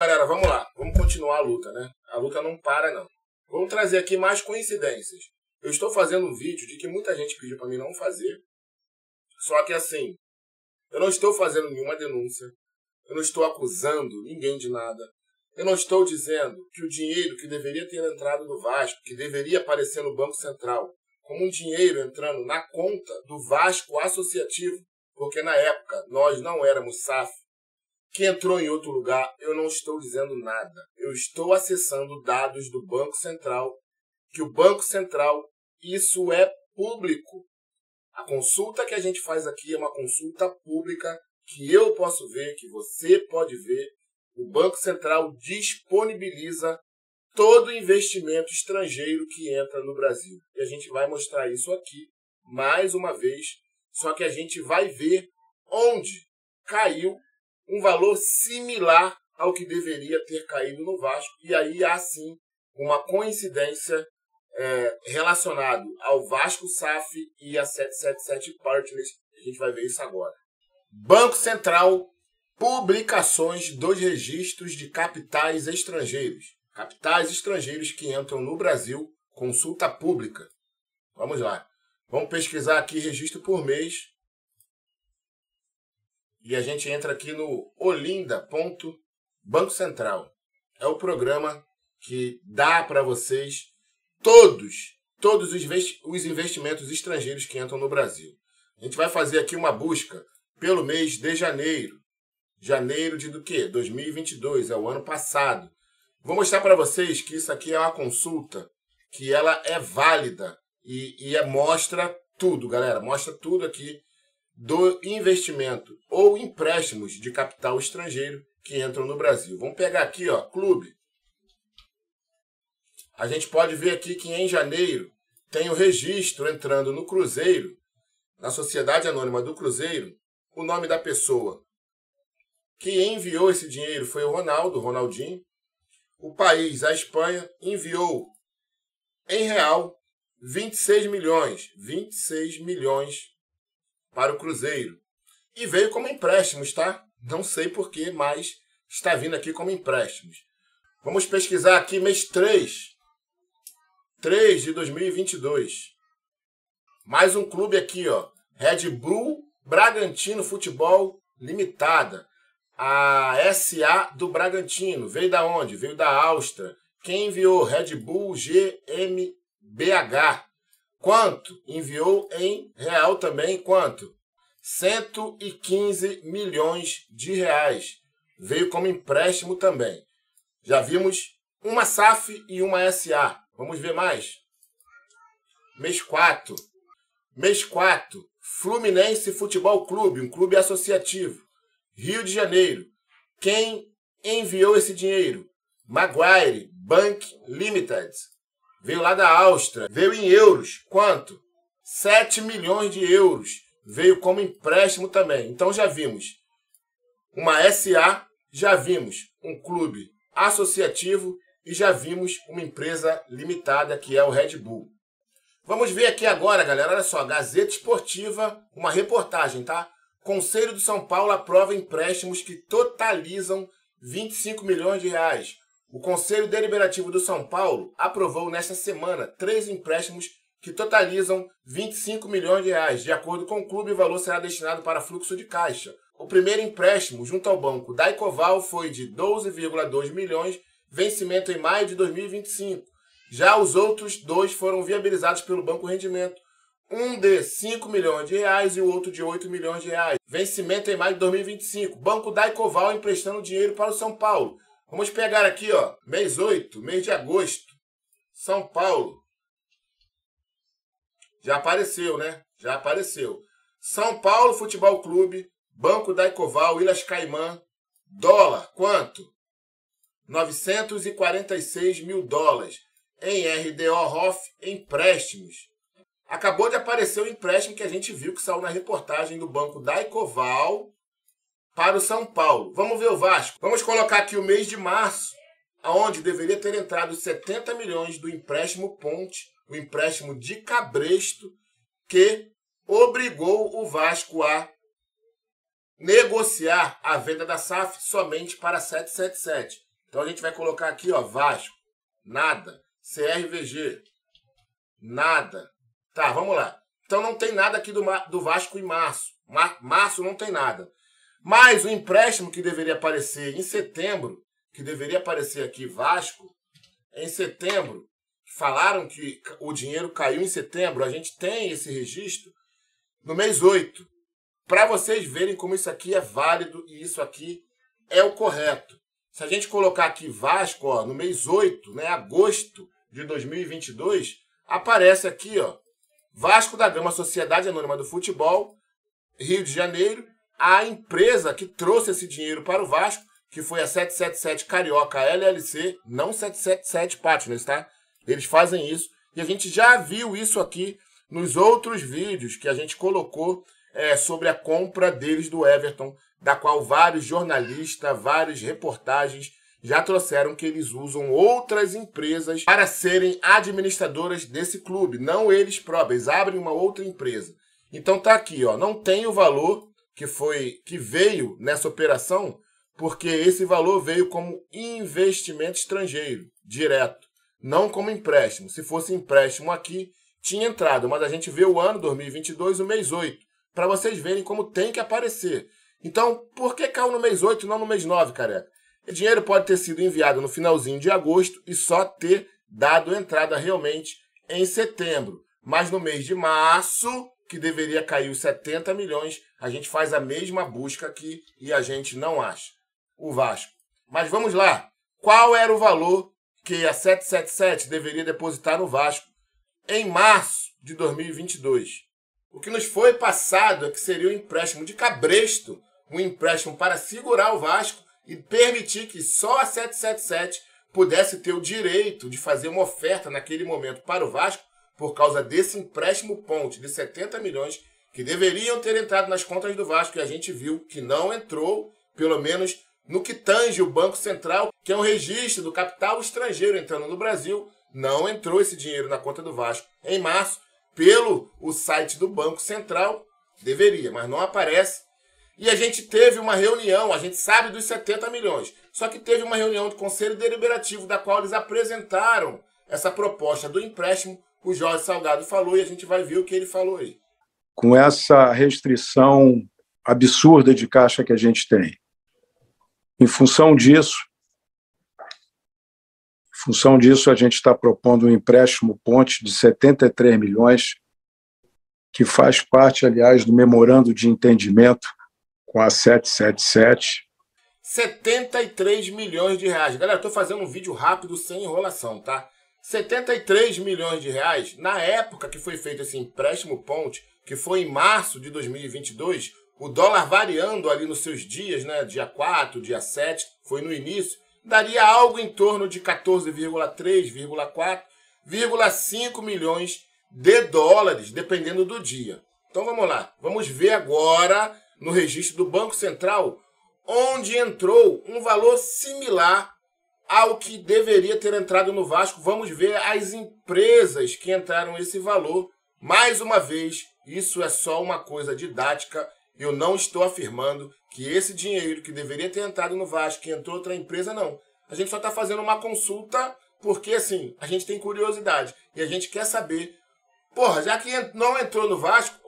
Galera, vamos lá. Vamos continuar a luta, né? A luta não para, não. Vamos trazer aqui mais coincidências. Eu estou fazendo um vídeo de que muita gente pediu para mim não fazer. Só que assim, eu não estou fazendo nenhuma denúncia. Eu não estou acusando ninguém de nada. Eu não estou dizendo que o dinheiro que deveria ter entrado no Vasco, que deveria aparecer no Banco Central, como um dinheiro entrando na conta do Vasco Associativo, porque na época nós não éramos SAF, que entrou em outro lugar, eu não estou dizendo nada. Eu estou acessando dados do Banco Central, que o Banco Central, isso é público. A consulta que a gente faz aqui é uma consulta pública que eu posso ver, que você pode ver. O Banco Central disponibiliza todo investimento estrangeiro que entra no Brasil. E a gente vai mostrar isso aqui mais uma vez, só que a gente vai ver onde caiu um valor similar ao que deveria ter caído no Vasco. E aí há sim uma coincidência é, relacionado ao Vasco SAF e a 777 Partners. A gente vai ver isso agora. Banco Central, publicações dos registros de capitais estrangeiros. Capitais estrangeiros que entram no Brasil, consulta pública. Vamos lá. Vamos pesquisar aqui registro por mês e a gente entra aqui no Olinda.banco Central. É o programa que dá para vocês todos, todos os investimentos estrangeiros que entram no Brasil. A gente vai fazer aqui uma busca pelo mês de janeiro. Janeiro de do quê? 2022, é o ano passado. Vou mostrar para vocês que isso aqui é uma consulta que ela é válida e, e é, mostra tudo, galera. Mostra tudo aqui do investimento ou empréstimos de capital estrangeiro que entram no Brasil. Vamos pegar aqui, ó, clube. A gente pode ver aqui que em janeiro tem o registro entrando no Cruzeiro, na Sociedade Anônima do Cruzeiro, o nome da pessoa que enviou esse dinheiro foi o Ronaldo, Ronaldinho. O país, a Espanha, enviou em real 26 milhões, 26 milhões para o Cruzeiro. E veio como empréstimos, tá? Não sei porquê, mas está vindo aqui como empréstimos. Vamos pesquisar aqui mês 3. 3 de 2022. Mais um clube aqui, ó. Red Bull Bragantino Futebol Limitada. A SA do Bragantino. Veio da onde? Veio da Áustria. Quem enviou? Red Bull GmbH. Quanto? Enviou em real também. Quanto? 115 milhões de reais. Veio como empréstimo também. Já vimos uma SAF e uma SA. Vamos ver mais? Mês 4. Mês 4. Fluminense Futebol Clube, um clube associativo. Rio de Janeiro. Quem enviou esse dinheiro? Maguire Bank Limited. Veio lá da Áustria. Veio em euros. Quanto? 7 milhões de euros. Veio como empréstimo também. Então já vimos uma SA, já vimos um clube associativo e já vimos uma empresa limitada que é o Red Bull. Vamos ver aqui agora, galera. Olha só, Gazeta Esportiva, uma reportagem, tá? Conselho do São Paulo aprova empréstimos que totalizam 25 milhões de reais. O Conselho Deliberativo do São Paulo aprovou nesta semana três empréstimos que totalizam 25 milhões de reais. De acordo com o clube, o valor será destinado para fluxo de caixa. O primeiro empréstimo junto ao banco Daicoval foi de 12,2 milhões, vencimento em maio de 2025. Já os outros dois foram viabilizados pelo Banco Rendimento, um de 5 milhões de reais e o outro de 8 milhões de reais. Vencimento em maio de 2025. Banco Daicoval emprestando dinheiro para o São Paulo. Vamos pegar aqui, ó, mês 8, mês de agosto. São Paulo. Já apareceu, né? Já apareceu. São Paulo Futebol Clube, Banco da Ecoval, Ilhas Caimã, dólar, quanto? 946 mil dólares. Em RDO Hoff, empréstimos. Acabou de aparecer o empréstimo que a gente viu que saiu na reportagem do Banco da Ecoval para o São Paulo. Vamos ver o Vasco. Vamos colocar aqui o mês de março, aonde deveria ter entrado 70 milhões do empréstimo Ponte, o empréstimo de Cabresto, que obrigou o Vasco a negociar a venda da SAF somente para 777. Então a gente vai colocar aqui, ó, Vasco, nada. CRVG, nada. Tá, vamos lá. Então não tem nada aqui do, do Vasco em março. Mar, março não tem nada. Mas o empréstimo que deveria aparecer em setembro, que deveria aparecer aqui Vasco, em setembro, falaram que o dinheiro caiu em setembro, a gente tem esse registro no mês 8. Para vocês verem como isso aqui é válido e isso aqui é o correto. Se a gente colocar aqui Vasco, ó, no mês 8, né, agosto de 2022, aparece aqui, ó, Vasco da Gama Sociedade Anônima do Futebol, Rio de Janeiro, a empresa que trouxe esse dinheiro para o Vasco, que foi a 777 Carioca LLC, não 777 Partners, tá? Eles fazem isso. E a gente já viu isso aqui nos outros vídeos que a gente colocou é, sobre a compra deles do Everton, da qual vários jornalistas, várias reportagens já trouxeram que eles usam outras empresas para serem administradoras desse clube, não eles próprios, eles abrem uma outra empresa. Então tá aqui, ó, não tem o valor que foi que veio nessa operação, porque esse valor veio como investimento estrangeiro, direto, não como empréstimo. Se fosse empréstimo aqui, tinha entrado, mas a gente vê o ano 2022, o mês 8, para vocês verem como tem que aparecer. Então, por que caiu no mês 8 e não no mês 9, careca? O dinheiro pode ter sido enviado no finalzinho de agosto e só ter dado entrada realmente em setembro. Mas no mês de março, que deveria cair os 70 milhões, a gente faz a mesma busca aqui e a gente não acha. O Vasco. Mas vamos lá. Qual era o valor que a 777 deveria depositar no Vasco em março de 2022? O que nos foi passado é que seria um empréstimo de cabresto, um empréstimo para segurar o Vasco e permitir que só a 777 pudesse ter o direito de fazer uma oferta naquele momento para o Vasco por causa desse empréstimo ponte de 70 milhões que deveriam ter entrado nas contas do Vasco e a gente viu que não entrou, pelo menos no que tange o Banco Central, que é um registro do capital estrangeiro entrando no Brasil, não entrou esse dinheiro na conta do Vasco em março pelo o site do Banco Central, deveria, mas não aparece. E a gente teve uma reunião, a gente sabe dos 70 milhões, só que teve uma reunião do Conselho Deliberativo da qual eles apresentaram essa proposta do empréstimo o Jorge Salgado falou e a gente vai ver o que ele falou aí. Com essa restrição absurda de caixa que a gente tem. Em função disso, em função disso, a gente está propondo um empréstimo ponte de 73 milhões, que faz parte, aliás, do memorando de entendimento com a 777. 73 milhões de reais. Galera, estou fazendo um vídeo rápido, sem enrolação, tá? 73 milhões de reais, na época que foi feito esse empréstimo ponte, que foi em março de 2022, o dólar variando ali nos seus dias, né, dia 4, dia 7, foi no início, daria algo em torno de 14,3,4,5 milhões de dólares, dependendo do dia. Então vamos lá, vamos ver agora no registro do Banco Central, onde entrou um valor similar ao que deveria ter entrado no Vasco. Vamos ver as empresas que entraram esse valor. Mais uma vez, isso é só uma coisa didática. Eu não estou afirmando que esse dinheiro que deveria ter entrado no Vasco, que entrou outra empresa, não. A gente só está fazendo uma consulta porque, assim, a gente tem curiosidade e a gente quer saber. Porra, já que não entrou no Vasco,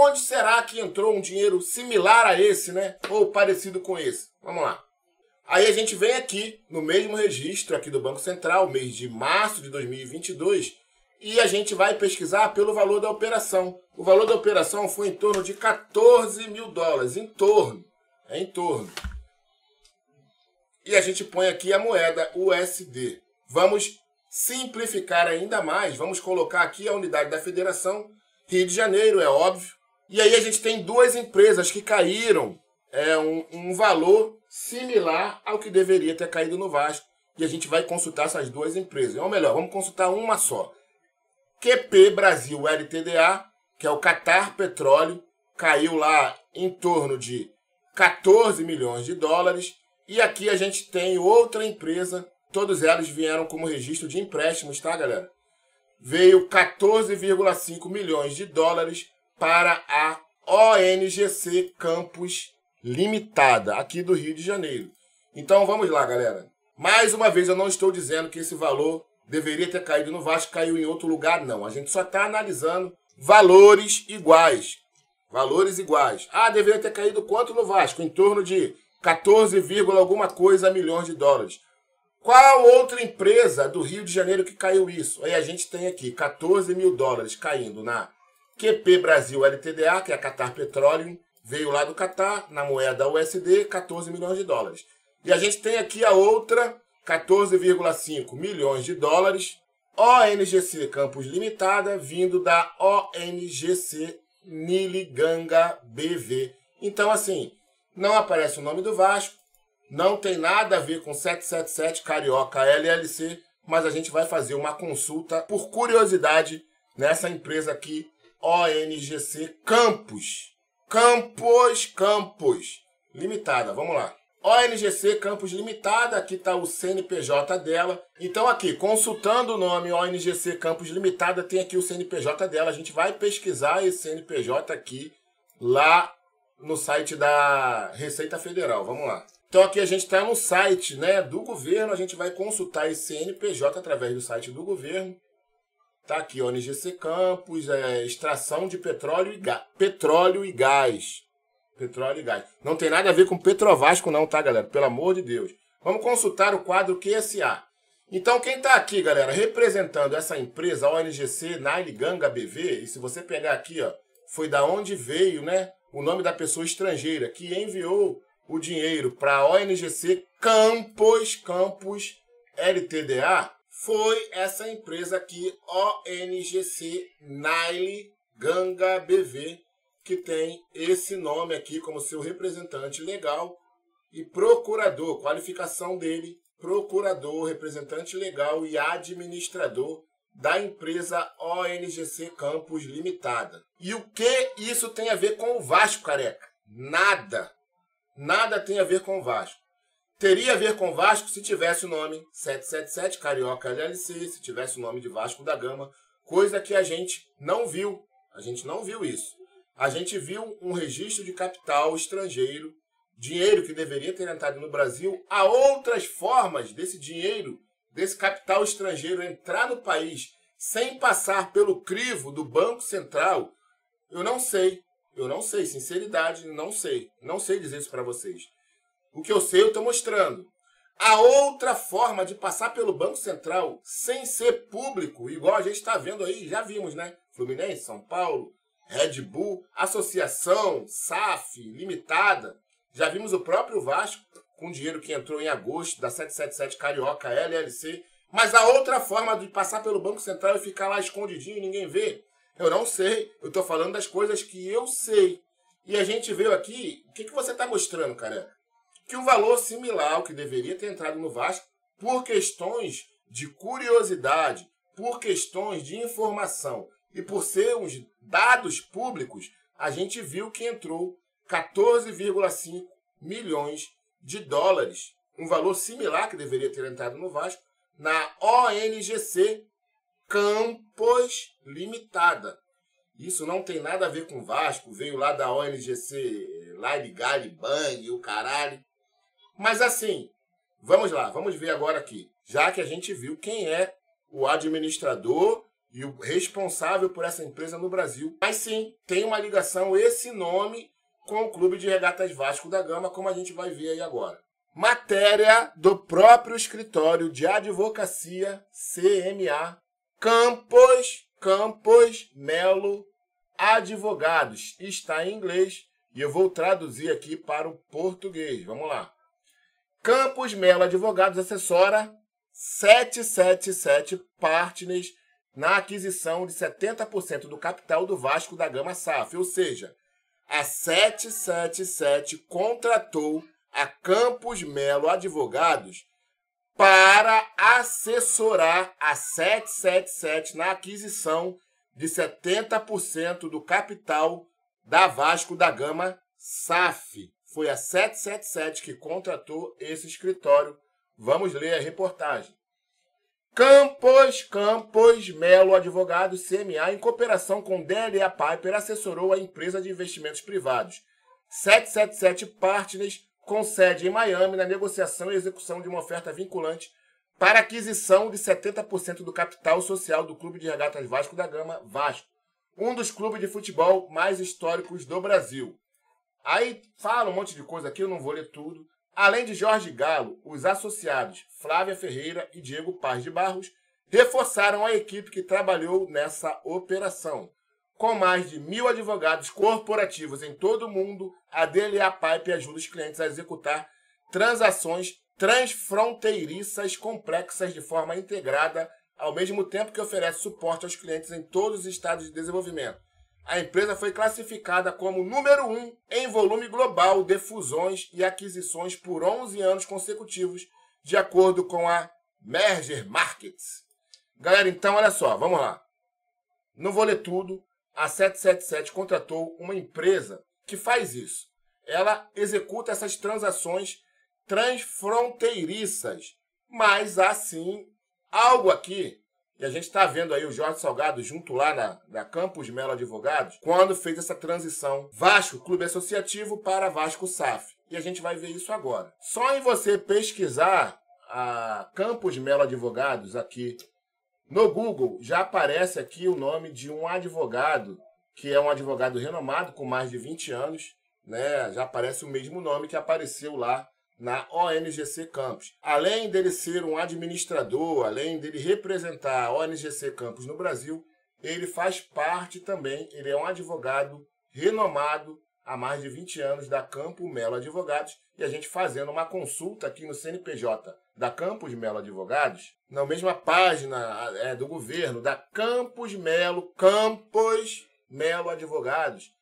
onde será que entrou um dinheiro similar a esse, né? Ou parecido com esse? Vamos lá. Aí a gente vem aqui no mesmo registro aqui do Banco Central, mês de março de 2022, e a gente vai pesquisar pelo valor da operação. O valor da operação foi em torno de 14 mil dólares, em torno, é em torno. E a gente põe aqui a moeda USD. Vamos simplificar ainda mais, vamos colocar aqui a unidade da federação, Rio de Janeiro, é óbvio. E aí a gente tem duas empresas que caíram é, um, um valor similar ao que deveria ter caído no Vasco. E a gente vai consultar essas duas empresas. Ou melhor, vamos consultar uma só. QP Brasil LTDA, que é o Qatar Petróleo, caiu lá em torno de 14 milhões de dólares. E aqui a gente tem outra empresa, todos elas vieram como registro de empréstimos, tá, galera? Veio 14,5 milhões de dólares para a ONGC Campus limitada aqui do Rio de Janeiro. Então vamos lá, galera. Mais uma vez, eu não estou dizendo que esse valor deveria ter caído no Vasco, caiu em outro lugar, não. A gente só está analisando valores iguais. Valores iguais. Ah, deveria ter caído quanto no Vasco? Em torno de 14, alguma coisa milhões de dólares. Qual outra empresa do Rio de Janeiro que caiu isso? Aí a gente tem aqui 14 mil dólares caindo na QP Brasil LTDA, que é a Qatar Petroleum, veio lá do Qatar, na moeda USD, 14 milhões de dólares. E a gente tem aqui a outra, 14,5 milhões de dólares, ONGC Campos Limitada, vindo da ONGC Niliganga BV. Então, assim, não aparece o nome do Vasco, não tem nada a ver com 777 Carioca LLC, mas a gente vai fazer uma consulta por curiosidade nessa empresa aqui, ONGC Campos. Campos, Campos Limitada. Vamos lá. ONGC Campos Limitada, aqui está o CNPJ dela. Então aqui, consultando o nome ONGC Campos Limitada, tem aqui o CNPJ dela. A gente vai pesquisar esse CNPJ aqui lá no site da Receita Federal. Vamos lá. Então aqui a gente está no site né, do governo, a gente vai consultar esse CNPJ através do site do governo. Tá aqui, ONGC Campos, é, extração de petróleo e, petróleo e gás. Petróleo e gás. Não tem nada a ver com Petrovasco não, tá, galera? Pelo amor de Deus. Vamos consultar o quadro QSA. Então, quem está aqui, galera, representando essa empresa, ONGC Nile Ganga BV, e se você pegar aqui, ó, foi da onde veio, né, o nome da pessoa estrangeira que enviou o dinheiro para a ONGC Campos, Campos LTDA, foi essa empresa aqui, ONGC Nile Ganga BV, que tem esse nome aqui como seu representante legal e procurador, qualificação dele, procurador, representante legal e administrador da empresa ONGC Campos Limitada. E o que isso tem a ver com o Vasco, careca? Nada. Nada tem a ver com o Vasco. Teria a ver com o Vasco se tivesse o nome 777 Carioca LLC, se tivesse o nome de Vasco da Gama, coisa que a gente não viu. A gente não viu isso. A gente viu um registro de capital estrangeiro, dinheiro que deveria ter entrado no Brasil. Há outras formas desse dinheiro, desse capital estrangeiro entrar no país sem passar pelo crivo do Banco Central. Eu não sei. Eu não sei, sinceridade, não sei. Não sei dizer isso para vocês. O que eu sei, eu estou mostrando. A outra forma de passar pelo Banco Central sem ser público, igual a gente está vendo aí, já vimos, né? Fluminense, São Paulo, Red Bull, Associação, SAF, Limitada. Já vimos o próprio Vasco com dinheiro que entrou em agosto da 777 Carioca LLC. Mas a outra forma de passar pelo Banco Central e ficar lá escondidinho e ninguém vê, eu não sei. Eu estou falando das coisas que eu sei. E a gente veio aqui, o que, que você está mostrando, cara? que um valor similar ao que deveria ter entrado no Vasco, por questões de curiosidade, por questões de informação e por ser uns dados públicos, a gente viu que entrou 14,5 milhões de dólares, um valor similar que deveria ter entrado no Vasco, na ONGC Campos Limitada. Isso não tem nada a ver com Vasco, veio lá da ONGC Line Gale Bang, o caralho. Mas assim, vamos lá, vamos ver agora aqui. Já que a gente viu quem é o administrador e o responsável por essa empresa no Brasil. Mas sim, tem uma ligação esse nome com o Clube de Regatas Vasco da Gama, como a gente vai ver aí agora. Matéria do próprio escritório de advocacia CMA Campos Campos Melo Advogados. Está em inglês e eu vou traduzir aqui para o português. Vamos lá. Campos Melo Advogados assessora 777 Partners na aquisição de 70% do capital do Vasco da Gama SAF, ou seja, a 777 contratou a Campos Melo Advogados para assessorar a 777 na aquisição de 70% do capital da Vasco da Gama SAF. Foi a 777 que contratou esse escritório. Vamos ler a reportagem. Campos, Campos Melo Advogados CMA, em cooperação com DLA Piper, assessorou a empresa de investimentos privados 777 Partners com sede em Miami, na negociação e execução de uma oferta vinculante para aquisição de 70% do capital social do Clube de Regatas Vasco da Gama, Vasco, um dos clubes de futebol mais históricos do Brasil. Aí fala um monte de coisa aqui, eu não vou ler tudo. Além de Jorge Galo, os associados Flávia Ferreira e Diego Paz de Barros reforçaram a equipe que trabalhou nessa operação. Com mais de mil advogados corporativos em todo o mundo, a DLA Pipe ajuda os clientes a executar transações transfronteiriças complexas de forma integrada, ao mesmo tempo que oferece suporte aos clientes em todos os estados de desenvolvimento. A empresa foi classificada como número um em volume global de fusões e aquisições por 11 anos consecutivos, de acordo com a Merger Markets. Galera, então olha só, vamos lá. Não vou ler tudo. A 777 contratou uma empresa que faz isso. Ela executa essas transações transfronteiriças. Mas há sim algo aqui, e a gente está vendo aí o Jorge Salgado junto lá na, na Campus Melo Advogados, quando fez essa transição Vasco Clube Associativo para Vasco SAF. E a gente vai ver isso agora. Só em você pesquisar a Campus Melo Advogados aqui no Google, já aparece aqui o nome de um advogado, que é um advogado renomado com mais de 20 anos, né? Já aparece o mesmo nome que apareceu lá na ONGC Campus. Além dele ser um administrador, além dele representar a ONGC Campus no Brasil, ele faz parte também, ele é um advogado renomado há mais de 20 anos da Campo Melo Advogados e a gente fazendo uma consulta aqui no CNPJ da Campos Melo Advogados, na mesma página é, do governo da Campos Melo, Campos Melo Advogados,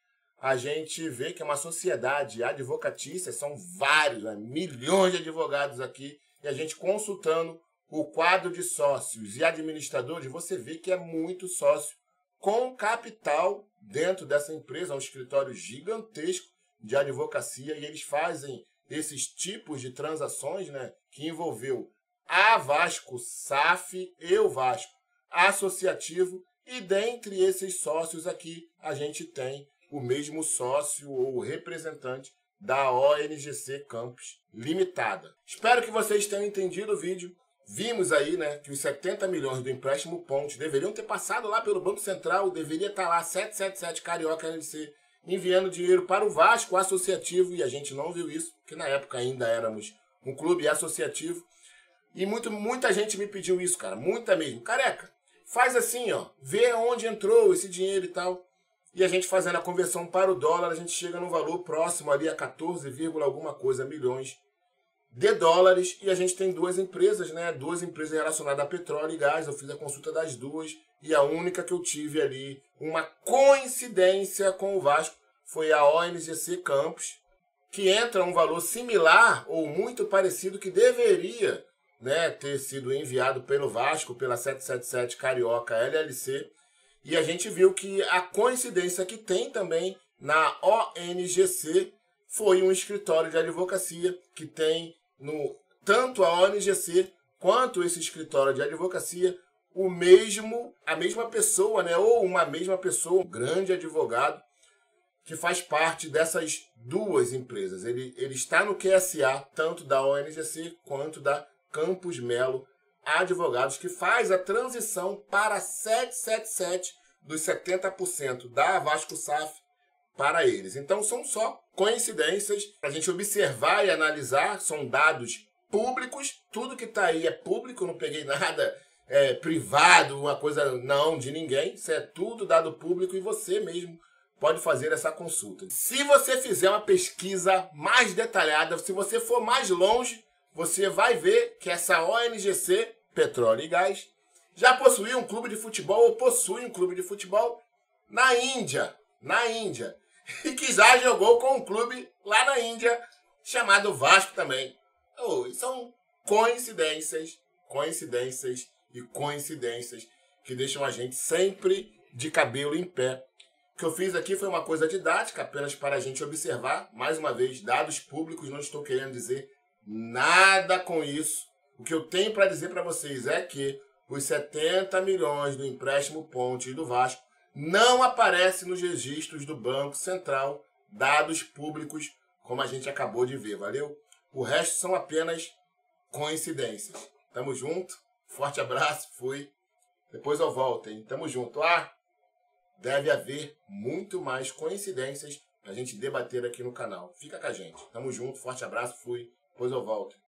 a gente vê que é uma sociedade advocatícia, são vários, né, milhões de advogados aqui, e a gente consultando o quadro de sócios e administradores, você vê que é muito sócio com capital dentro dessa empresa, um escritório gigantesco de advocacia, e eles fazem esses tipos de transações, né, que envolveu a Vasco SAF e o Vasco Associativo, e dentre esses sócios aqui a gente tem o mesmo sócio ou representante da ONGC Campus Limitada. Espero que vocês tenham entendido o vídeo. Vimos aí, né, que os 70 milhões do empréstimo Ponte deveriam ter passado lá pelo Banco Central, deveria estar lá 777 Carioca LC enviando dinheiro para o Vasco associativo e a gente não viu isso, porque na época ainda éramos um clube associativo. E muito, muita gente me pediu isso, cara, muita mesmo. Careca, faz assim, ó, vê onde entrou esse dinheiro e tal. E a gente fazendo a conversão para o dólar, a gente chega num valor próximo ali a 14, alguma coisa milhões de dólares. E a gente tem duas empresas, né? Duas empresas relacionadas a petróleo e gás. Eu fiz a consulta das duas e a única que eu tive ali uma coincidência com o Vasco foi a ONGC Campos, que entra um valor similar ou muito parecido que deveria né, ter sido enviado pelo Vasco, pela 777 Carioca LLC, e a gente viu que a coincidência que tem também na ONGC foi um escritório de advocacia que tem no tanto a ONGC quanto esse escritório de advocacia o mesmo a mesma pessoa, né, ou uma mesma pessoa, um grande advogado que faz parte dessas duas empresas. Ele, ele está no QSA, tanto da ONGC quanto da Campus Melo Advogados, que faz a transição para 777 dos 70% da Vasco SAF para eles. Então são só coincidências para a gente observar e analisar, são dados públicos, tudo que está aí é público, não peguei nada é, privado, uma coisa não de ninguém, isso é tudo dado público e você mesmo pode fazer essa consulta. Se você fizer uma pesquisa mais detalhada, se você for mais longe, você vai ver que essa ONGC, Petróleo e Gás, já possuía um clube de futebol ou possui um clube de futebol na Índia, na Índia, e que já jogou com um clube lá na Índia chamado Vasco também. Oh, são coincidências, coincidências e coincidências que deixam a gente sempre de cabelo em pé. O que eu fiz aqui foi uma coisa didática, apenas para a gente observar. Mais uma vez, dados públicos, não estou querendo dizer nada com isso. O que eu tenho para dizer para vocês é que os 70 milhões do empréstimo Ponte e do Vasco não aparecem nos registros do Banco Central, dados públicos como a gente acabou de ver, valeu? O resto são apenas coincidências. Tamo junto, forte abraço, fui. Depois eu volto, hein? Tamo junto. Ah, deve haver muito mais coincidências pra gente debater aqui no canal. Fica com a gente. Tamo junto, forte abraço, fui. Depois eu volto.